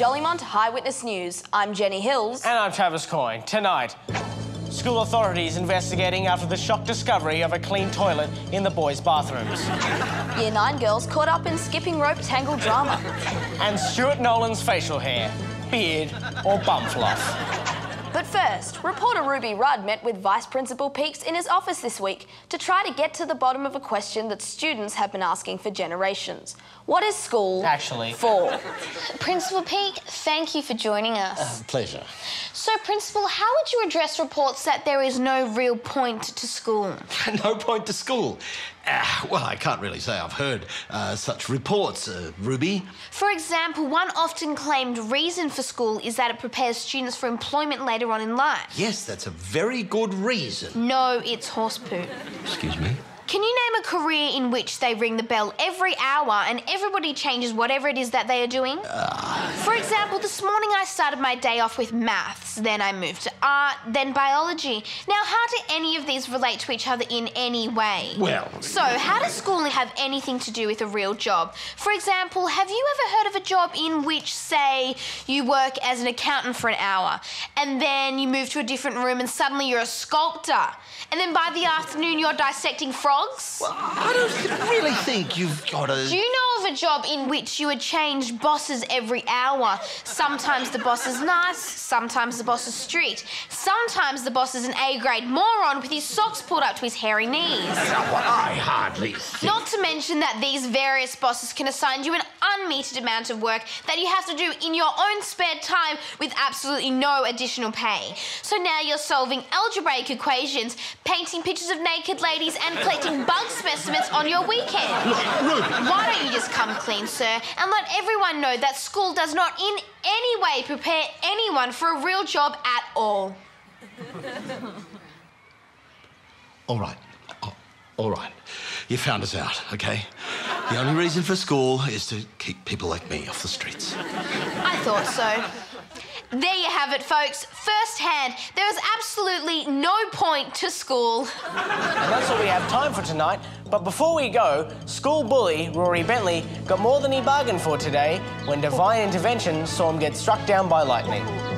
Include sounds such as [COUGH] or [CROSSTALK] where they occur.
Jollimont High Witness News. I'm Jenny Hills. And I'm Travis Coyne. Tonight, school authorities investigating after the shock discovery of a clean toilet in the boys' bathrooms. Year 9 girls caught up in skipping rope tangle drama. And Stuart Nolan's facial hair, beard, or bum fluff. But first, reporter Ruby Rudd met with Vice Principal Peaks in his office this week to try to get to the bottom of a question that students have been asking for generations. What is school Actually. for? [LAUGHS] Principal Peak, thank you for joining us. Pleasure. So, Principal, how would you address reports that there is no real point to school? [LAUGHS] no point to school. Uh, well, I can't really say I've heard uh, such reports, uh, Ruby. For example, one often claimed reason for school is that it prepares students for employment later on in life. Yes, that's a very good reason. No, it's horse poo. Excuse me? Can you name a career in which they ring the bell every hour and everybody changes whatever it is that they are doing? Ah, For example, this morning I started my day off with maths, then I moved to art, then biology. Now, how do any of these relate to each other in any way? Well- So, how does schooling have anything to do with a real job? For example, have you ever heard of a job in which, say, you work as an accountant for an hour, and then you move to a different room and suddenly you're a sculptor? And then by the afternoon, you're dissecting frogs? Well, I don't really think you've got a. Do you know a job in which you would change bosses every hour? Sometimes the boss is nice, sometimes the boss is strict, sometimes the boss is an A grade moron with his socks pulled up to his hairy knees. I hardly think. Not to mention that these various bosses can assign you an unmetered amount of work that you have to do in your own spare time with absolutely no additional pay. So now you're solving algebraic equations, painting pictures of naked ladies, and collecting bug specimens on your weekend. Why don't you just come clean, sir, and let everyone know that school does not in any way prepare anyone for a real job at all? All right. Oh, all right. You found us out, okay? The only reason for school is to keep people like me off the streets. I thought so. There you have it, folks. First hand, there is absolutely no point to school. And that's all we have time for tonight. But before we go, school bully Rory Bentley got more than he bargained for today when divine intervention saw him get struck down by lightning.